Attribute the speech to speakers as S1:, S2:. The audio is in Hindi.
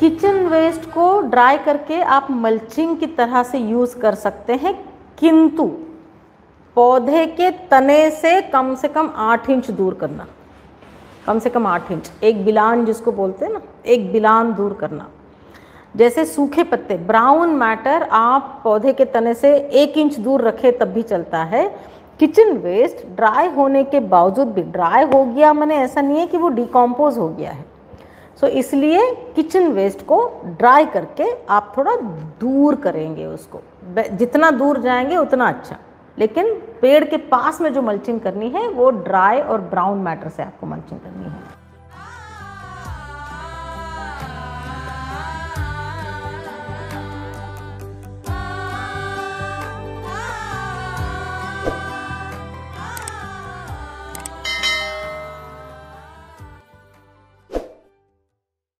S1: किचन वेस्ट को ड्राई करके आप मल्चिंग की तरह से यूज़ कर सकते हैं, किंतु पौधे के तने से कम से कम आठ इंच दूर करना। कम से कम आठ इंच। एक बिलान जिसको बोलते हैं ना, एक बिलान दूर करना। जैसे सूखे पत्ते, ब्राउन मैटर आप पौधे के तने से एक इंच दूर रखे तब भी चलता है। किचन वेस्ट ड्राई होने के बावजूद भी, ड्राई हो गया, मैंने ऐसा नहीं है कि वो डिकम्पोज हो गया है। सो इसलिए किचन वेस्ट को ड्राई करके आप थोड़ा दूर करेंगे उसको। जितना दूर जाएँगे उतना अच्छा। लेकिन पेड़ के पास में जो मल्चिंग करनी है, वो ड्राई और ब्राउन मैटर से आपको मल्चिंग करनी है।